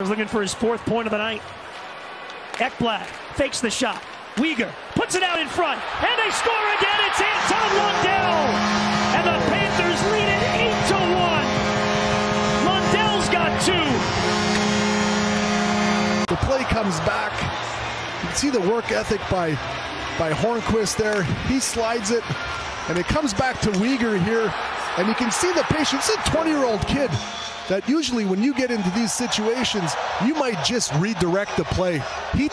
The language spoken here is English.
was looking for his fourth point of the night. Ekblad fakes the shot. Weegar puts it out in front, and they score again. It's Anton Lundell, and the Panthers lead it eight to one. Lundell's got two. The play comes back. You can see the work ethic by by Hornqvist there. He slides it, and it comes back to Weegar here, and you can see the patience. It's a 20-year-old kid that usually when you get into these situations, you might just redirect the play. He